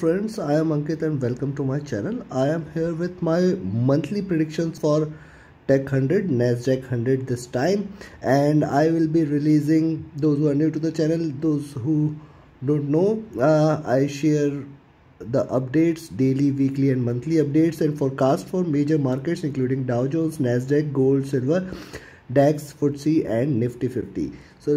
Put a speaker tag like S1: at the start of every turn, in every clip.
S1: friends i am ankit and welcome to my channel. I am here with my monthly predictions for tech 100 nasdaq 100 this time. And i will be releasing those who are new to the channel those who don't know uh, i share the updates daily weekly and monthly updates and forecast for major markets including dow jones nasdaq gold silver dax ftse and nifty 50 so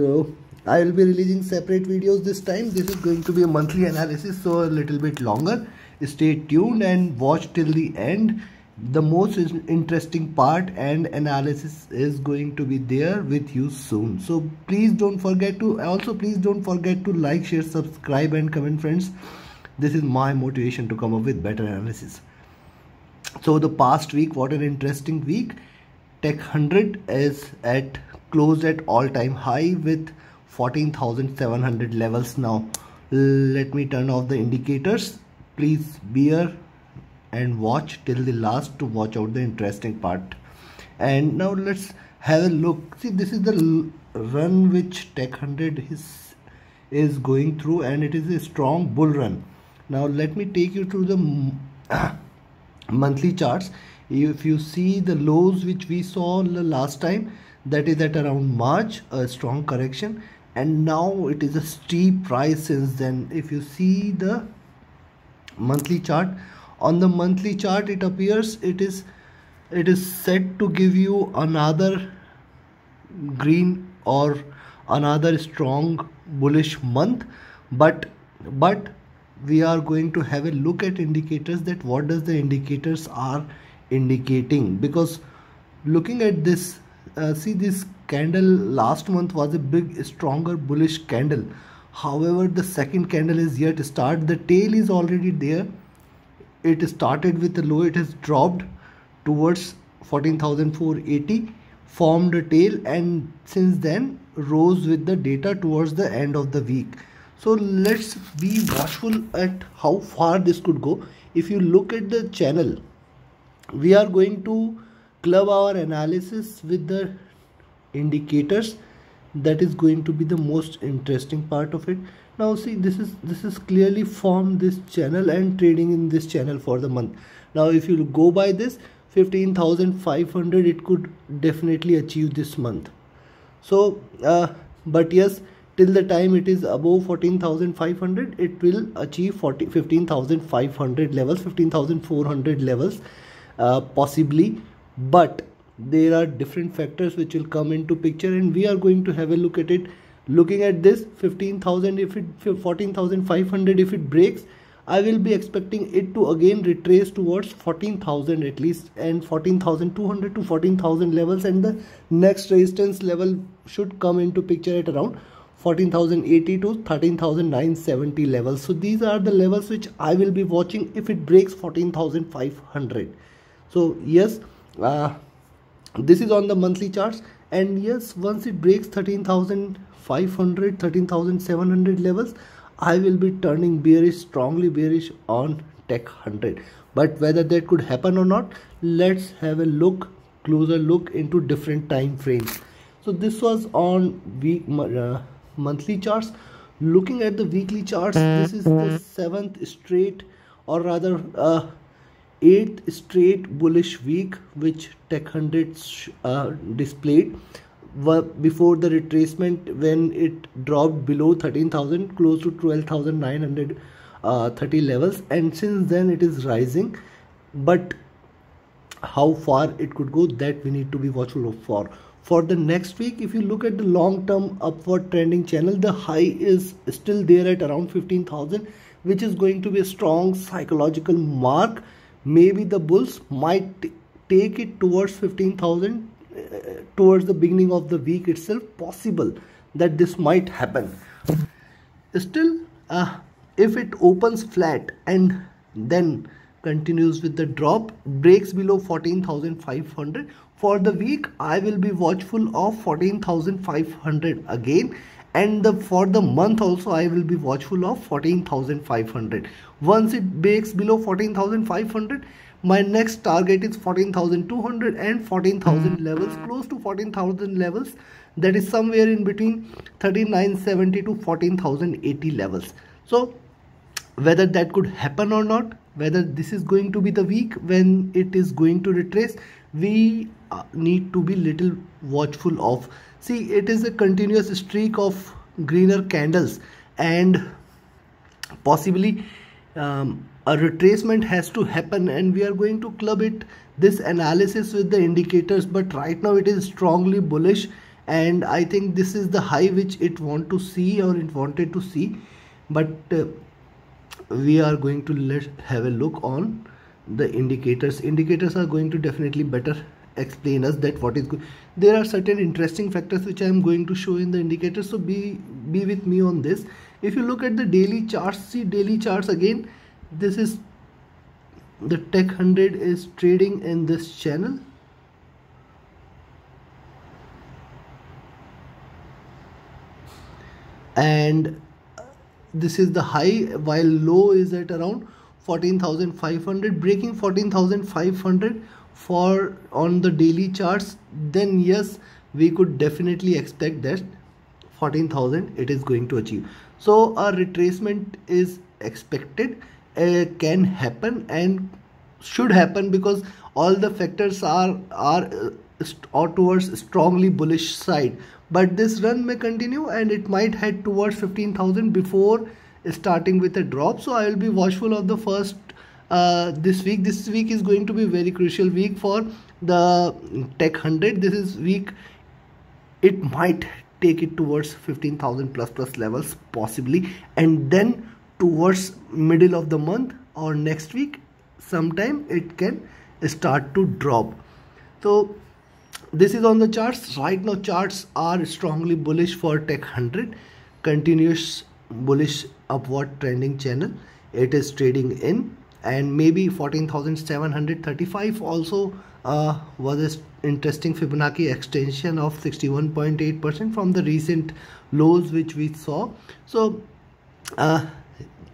S1: I will be releasing separate videos this time. This is going to be a monthly analysis so a little bit longer. Stay tuned and watch till the end. The most interesting part and analysis is going to be there with you soon. So please don't forget to also please don't forget to like, share, subscribe and comment friends. This is my motivation to come up with better analysis. So the past week, what an interesting week. Tech 100 is at closed at all time high with 14,700 levels now. Let me turn off the indicators. Please bear and watch till the last to watch out the interesting part. And now let's have a look. See this is the run which tech 100 is is going through and it is a strong bull run. Now let me take you through the monthly charts. If you see the lows which we saw last time that is at around march a strong correction. And now it is a steep rise since then. If you see the monthly chart on the monthly chart it appears it is it is set to give you another green or another strong bullish month. But but we are going to have a look at indicators that what does the indicators are indicating. Because looking at this uh, see this candle last month was a big stronger bullish candle. However the second candle is yet to start. The tail is already there. It started with a low. It has dropped towards 14480 formed a tail and since then rose with the data towards the end of the week. So let's be watchful at how far this could go. If you look at the channel we are going to club our analysis with the indicators. That is going to be the most interesting part of it. Now see this is this is clearly formed this channel and trading in this channel for the month. Now if you go by this 15500 it could definitely achieve this month. So uh, but yes till the time it is above 14500 it will achieve 40 15500 levels 15400 levels uh, possibly but there are different factors which will come into picture and we are going to have a look at it looking at this 15000 if it 14500 if it breaks I will be expecting it to again retrace towards 14,000 at least and 14,200 to 14,000 levels and the next resistance level should come into picture at around 14,080 to 13,970 levels. So these are the levels which I will be watching if it breaks 14,500. So yes, uh, this is on the monthly charts. And yes once it breaks 13500 13700 levels i will be turning bearish strongly bearish on tech 100 but whether that could happen or not let's have a look closer look into different time frames. So this was on week uh, monthly charts. Looking at the weekly charts this is the seventh straight or rather uh, eighth straight bullish week which tech 100 uh, displayed before the retracement when it dropped below 13000 close to 12930 uh, levels. And since then it is rising but how far it could go that we need to be watchful for. For the next week if you look at the long term upward trending channel the high is still there at around 15000 which is going to be a strong psychological mark maybe the bulls might take it towards 15000 uh, towards the beginning of the week itself. Possible that this might happen. Still uh, if it opens flat and then continues with the drop breaks below 14500 for the week i will be watchful of 14500 again and the, for the month also I will be watchful of 14,500 once it breaks below 14,500 my next target is 14,200 and 14,000 levels close to 14,000 levels. That is somewhere in between 3970 to 14,080 levels. So whether that could happen or not whether this is going to be the week when it is going to retrace we uh, need to be little watchful of see it is a continuous streak of greener candles and possibly um, a retracement has to happen and we are going to club it. This analysis with the indicators but right now it is strongly bullish and i think this is the high which it want to see or it wanted to see. But uh, we are going to let have a look on the indicators. Indicators are going to definitely better explain us that what is good there are certain interesting factors which i am going to show in the indicators so be be with me on this. If you look at the daily charts see daily charts again this is the tech 100 is trading in this channel. And uh, this is the high while low is at around 14500 breaking 14500 for on the daily charts then yes we could definitely expect that 14000 it is going to achieve. So a retracement is expected uh, can happen and should happen because all the factors are are uh, or towards strongly bullish side. But this run may continue and it might head towards 15000 before starting with a drop. So i will be watchful of the first uh, this week this week is going to be very crucial week for the tech 100 this is week it might take it towards 15000 plus plus levels possibly. And then towards middle of the month or next week sometime it can start to drop. So this is on the charts. Right now charts are strongly bullish for tech 100 continuous bullish upward trending channel. It is trading in and maybe 14735 also uh, was an interesting Fibonacci extension of 61.8% from the recent lows which we saw. So uh,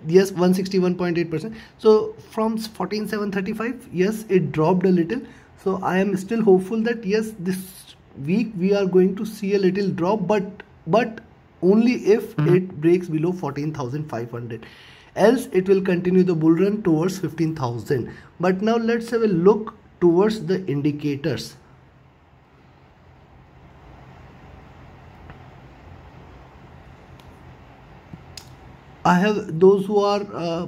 S1: yes 161.8 percent. So from 14735 yes it dropped a little. So i am still hopeful that yes this week we are going to see a little drop but but only if mm -hmm. it breaks below 14500 else it will continue the bull run towards 15000 but now let's have a look towards the indicators. I have those who are uh,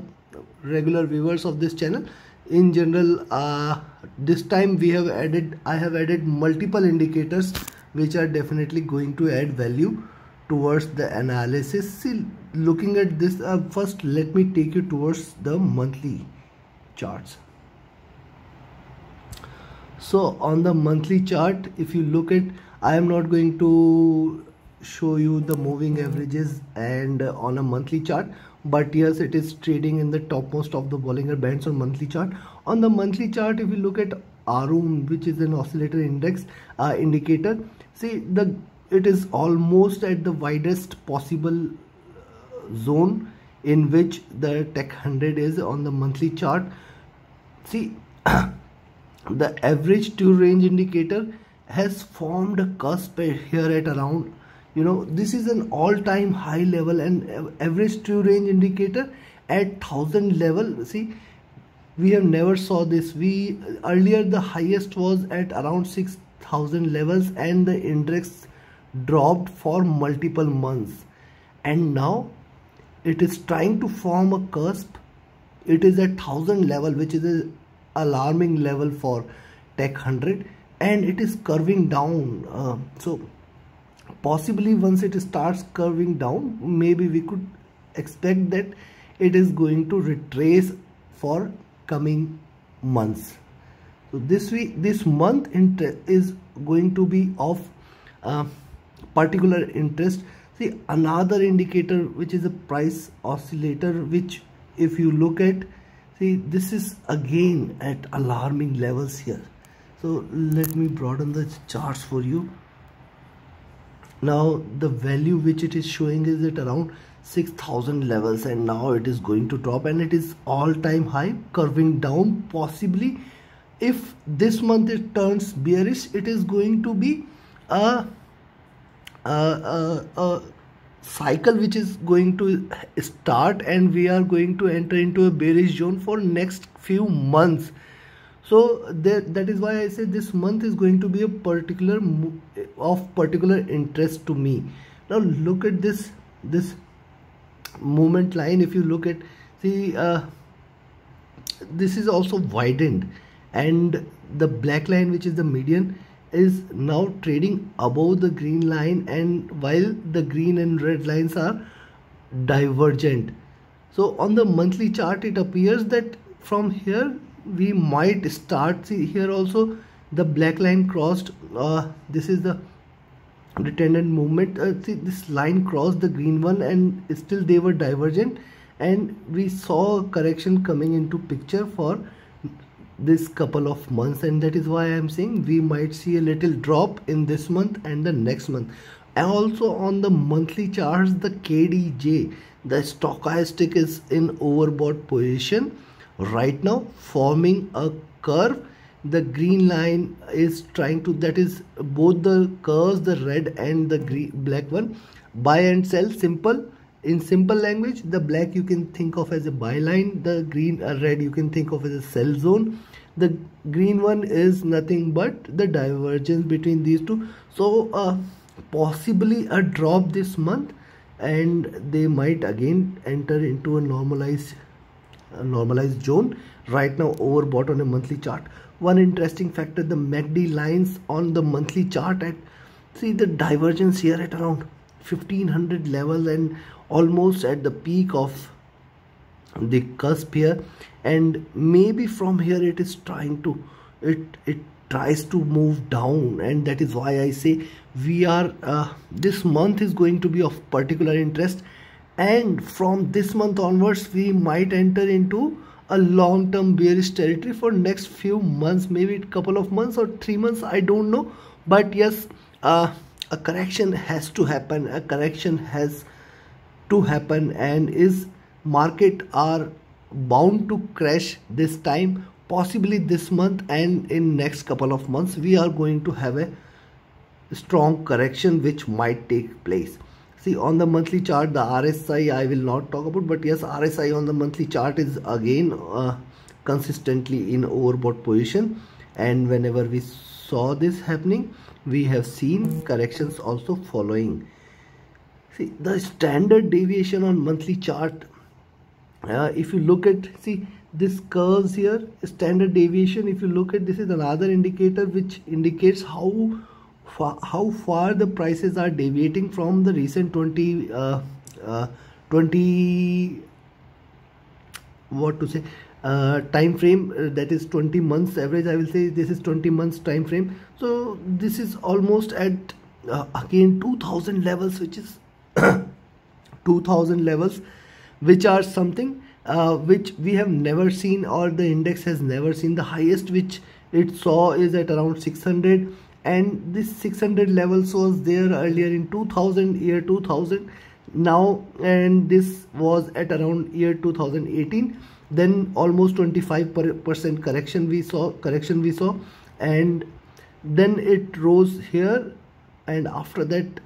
S1: regular viewers of this channel. In general uh, this time we have added I have added multiple indicators which are definitely going to add value towards the analysis. See looking at this uh, first let me take you towards the monthly charts. So on the monthly chart if you look at I am not going to show you the moving averages and uh, on a monthly chart but yes it is trading in the topmost of the Bollinger Bands on monthly chart. On the monthly chart if you look at Aroon which is an oscillator index uh, indicator see the it is almost at the widest possible uh, zone in which the tech 100 is on the monthly chart. See the average true range indicator has formed a cusp here at around you know this is an all-time high level and average true range indicator at 1000 level. See we have never saw this. We earlier the highest was at around 6000 levels and the index dropped for multiple months. And now it is trying to form a cusp. It is at 1000 level which is a alarming level for tech 100 and it is curving down. Uh, so possibly once it starts curving down maybe we could expect that it is going to retrace for coming months. So this week this month is going to be of uh, particular interest. See another indicator which is a price oscillator which if you look at see this is again at alarming levels here. So let me broaden the charts for you. Now the value which it is showing is at around 6000 levels and now it is going to drop and it is all-time high curving down possibly. If this month it turns bearish it is going to be a, a, cycle which is going to start and we are going to enter into a bearish zone for next few months. So that, that is why i say this month is going to be a particular of particular interest to me. Now look at this this movement line. If you look at see uh, this is also widened. And the black line which is the median is now trading above the green line and while the green and red lines are divergent. So on the monthly chart it appears that from here we might start see here also the black line crossed uh, this is the retardant movement. Uh, see this line crossed the green one and still they were divergent and we saw correction coming into picture for this couple of months and that is why i'm saying we might see a little drop in this month and the next month. And also on the monthly charts the kdj the stochastic is in overbought position right now forming a curve. The green line is trying to that is both the curves the red and the green black one buy and sell simple in simple language the black you can think of as a buy line the green or red you can think of as a sell zone. The green one is nothing but the divergence between these two. So uh, possibly a drop this month and they might again enter into a normalized a normalized zone. Right now overbought on a monthly chart. One interesting factor the MACD lines on the monthly chart at see the divergence here at around 1500 level and almost at the peak of the cusp here. And maybe from here it is trying to it it tries to move down. And that is why I say we are uh, this month is going to be of particular interest. And from this month onwards we might enter into a long-term bearish territory for next few months maybe a couple of months or three months i don't know. But yes uh, a correction has to happen. A correction has to happen and is market are bound to crash this time possibly this month and in next couple of months we are going to have a strong correction which might take place. See on the monthly chart the RSI I will not talk about but yes RSI on the monthly chart is again uh, consistently in overbought position. And whenever we saw this happening we have seen corrections also following see the standard deviation on monthly chart uh, if you look at see this curves here standard deviation if you look at this is another indicator which indicates how far, how far the prices are deviating from the recent 20 uh, uh, 20 what to say uh, time frame uh, that is 20 months average i will say this is 20 months time frame. So this is almost at uh, again 2000 levels which is 2000 levels which are something uh, which we have never seen or the index has never seen. The highest which it saw is at around 600 and this 600 levels was there earlier in 2000 year 2000 now and this was at around year 2018 then almost 25 percent correction we saw correction we saw. And then it rose here and after that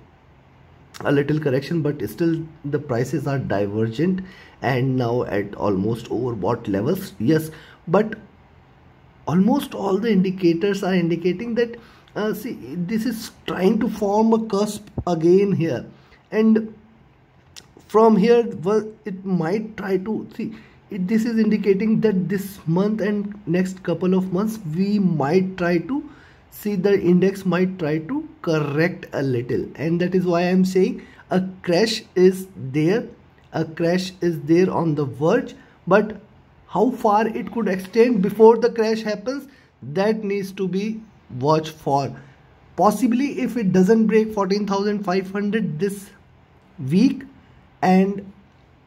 S1: a little correction but still the prices are divergent and now at almost overbought levels. Yes but almost all the indicators are indicating that uh, see this is trying to form a cusp again here. And from here well, it might try to see it, this is indicating that this month and next couple of months we might try to see the index might try to correct a little. And that is why i'm saying a crash is there a crash is there on the verge. But how far it could extend before the crash happens that needs to be watch for. Possibly if it doesn't break 14500 this week and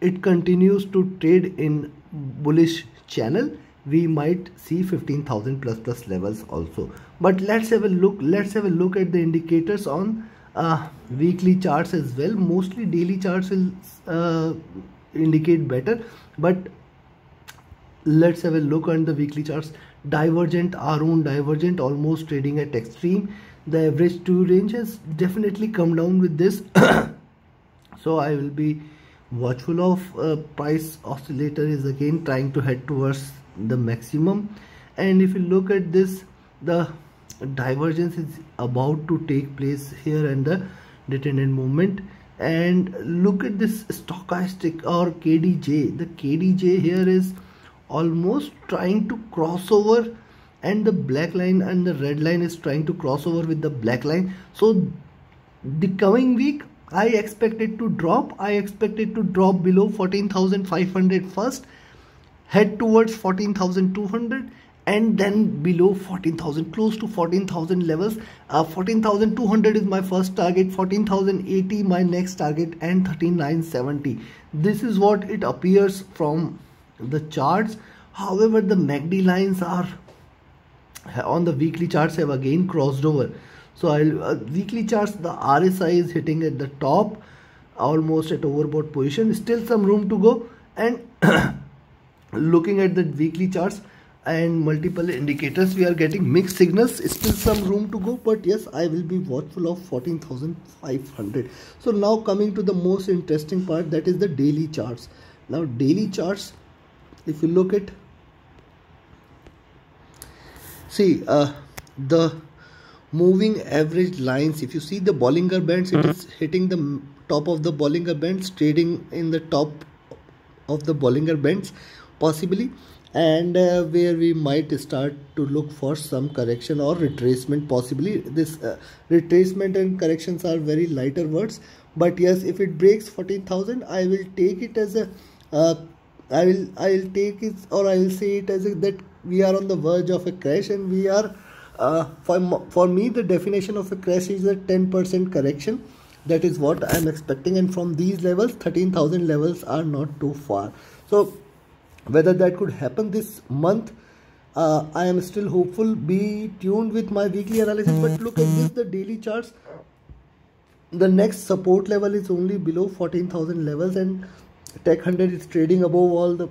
S1: it continues to trade in bullish channel we might see 15000 plus plus levels also. But let's have a look let's have a look at the indicators on uh, weekly charts as well. Mostly daily charts will uh, indicate better. But let's have a look on the weekly charts. Divergent Aroon divergent almost trading at extreme. The average true range has definitely come down with this. So i will be watchful of uh, price oscillator is again trying to head towards the maximum. And if you look at this the divergence is about to take place here and the determinant movement. And look at this stochastic or KDJ the KDJ here is almost trying to cross over and the black line and the red line is trying to cross over with the black line. So the coming week I expect it to drop. I expect it to drop below 14,500 first head towards 14,200 and then below 14,000 close to 14,000 levels. Uh, 14,200 is my first target 14,080 my next target and 3970 this is what it appears from the charts. However the MACD lines are on the weekly charts have again crossed over. So I'll uh, weekly charts the RSI is hitting at the top almost at overbought position. Still some room to go. And looking at the weekly charts and multiple indicators we are getting mixed signals. Still some room to go but yes i will be watchful of 14500 so now coming to the most interesting part that is the daily charts. Now daily charts if you look at see uh, the moving average lines if you see the bollinger bands it is hitting the top of the bollinger bands trading in the top of the bollinger bands possibly and uh, where we might start to look for some correction or retracement possibly. This uh, retracement and corrections are very lighter words but yes if it breaks 14000 i will take it as a uh, I will I will take it or I will say it as a, that we are on the verge of a crash and we are uh, for for me the definition of a crash is a 10% correction. That is what I am expecting and from these levels 13000 levels are not too far. So whether that could happen this month uh, I am still hopeful. Be tuned with my weekly analysis but look at this the daily charts. The next support level is only below 14,000 levels and tech 100 is trading above all the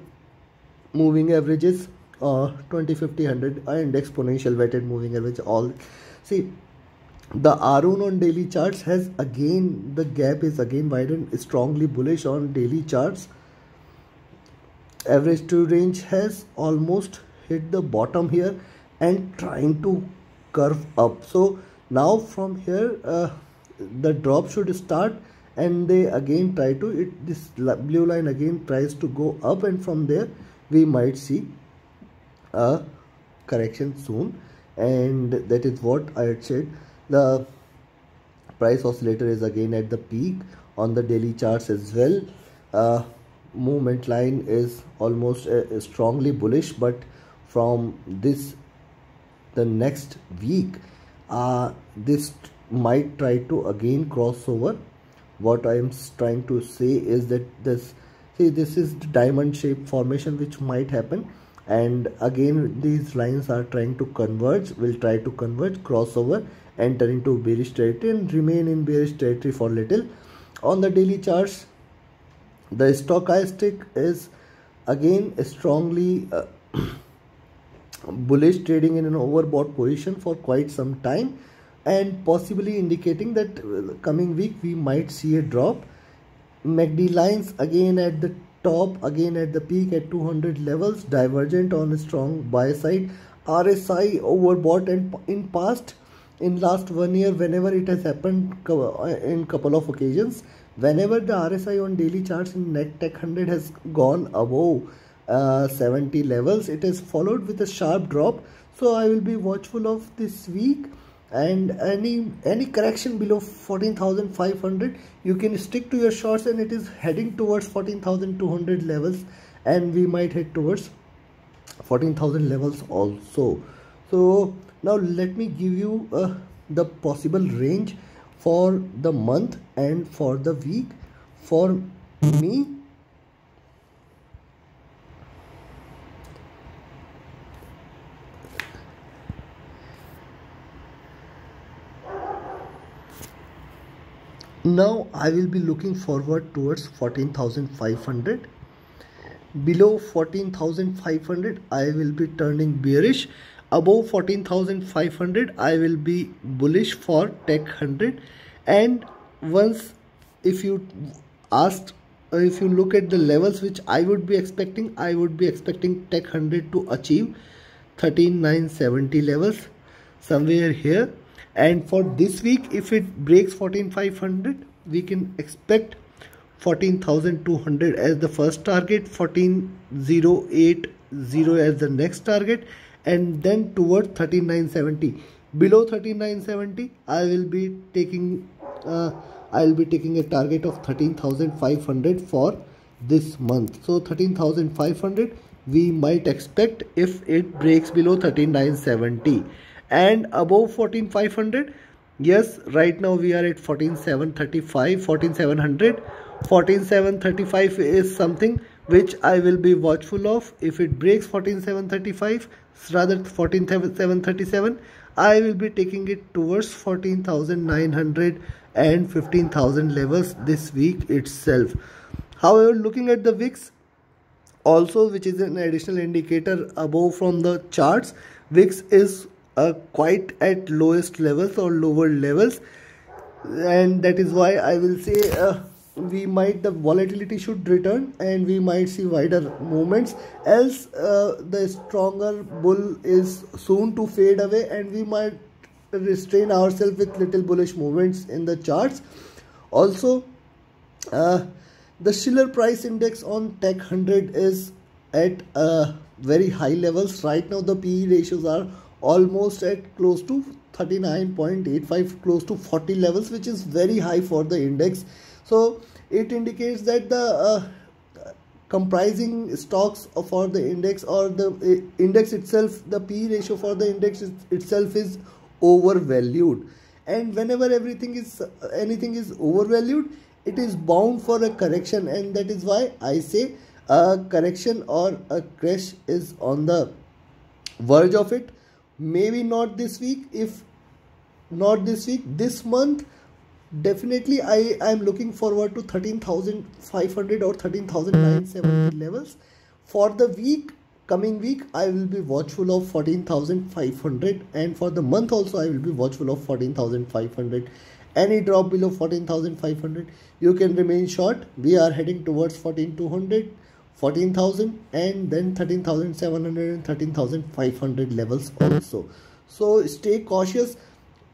S1: moving averages uh, 20 50 100 and exponential weighted moving average all. See the Aroon on daily charts has again the gap is again widened strongly bullish on daily charts average true range has almost hit the bottom here and trying to curve up. So now from here uh, the drop should start and they again try to it this blue line again tries to go up and from there we might see a correction soon. And that is what I had said. The price oscillator is again at the peak on the daily charts as well. Uh, movement line is almost uh, strongly bullish but from this the next week uh, this might try to again cross over. What I am trying to say is that this see this is the diamond shape formation which might happen and again these lines are trying to converge will try to converge crossover enter into bearish territory and remain in bearish territory for little. On the daily charts the stochastic is again strongly uh, bullish trading in an overbought position for quite some time and possibly indicating that uh, coming week we might see a drop. MACD lines again at the top again at the peak at 200 levels divergent on a strong buy side. RSI overbought and in past in last one year whenever it has happened uh, in couple of occasions whenever the RSI on daily charts in net tech 100 has gone above uh, 70 levels it is followed with a sharp drop. So I will be watchful of this week. And any any correction below 14,500 you can stick to your shorts and it is heading towards 14,200 levels. And we might head towards 14,000 levels also. So now let me give you uh, the possible range for the month and for the week. For me now I will be looking forward towards 14,500 below 14,500 I will be turning bearish above 14500 i will be bullish for tech 100 and once if you asked uh, if you look at the levels which I would be expecting I would be expecting tech 100 to achieve 13970 levels somewhere here. And for this week if it breaks 14500 we can expect 14200 as the first target 14080 as the next target and then towards 3970 below 3970 i will be taking uh, i will be taking a target of 13500 for this month. So 13500 we might expect if it breaks below 13970 and above 14500 yes right now we are at 14735 14700 14735 is something which I will be watchful of. If it breaks 14735 rather 14737 I will be taking it towards 14900 and 15000 levels this week itself. However looking at the VIX also which is an additional indicator above from the charts VIX is uh, quite at lowest levels or lower levels. And that is why I will say uh, we might the volatility should return and we might see wider movements. Else uh, the stronger bull is soon to fade away and we might restrain ourselves with little bullish movements in the charts. Also uh, the Shiller price index on tech 100 is at uh, very high levels. Right now the PE ratios are almost at close to 39.85 close to 40 levels which is very high for the index so it indicates that the uh, comprising stocks for the index or the index itself the p ratio for the index itself is overvalued. And whenever everything is anything is overvalued it is bound for a correction. And that is why i say a correction or a crash is on the verge of it. Maybe not this week. If not this week this month definitely i am looking forward to 13500 or 13970 levels. For the week coming week i will be watchful of 14500 and for the month also i will be watchful of 14500 any drop below 14500 you can remain short. We are heading towards 14200 14000 and then 13700 and 13500 levels also. So stay cautious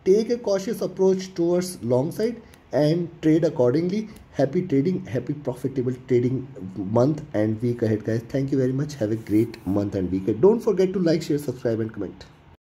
S1: take a cautious approach towards long side and trade accordingly. Happy trading happy profitable trading month and week ahead guys. Thank you very much. Have a great month and week ahead. don't forget to like share subscribe and comment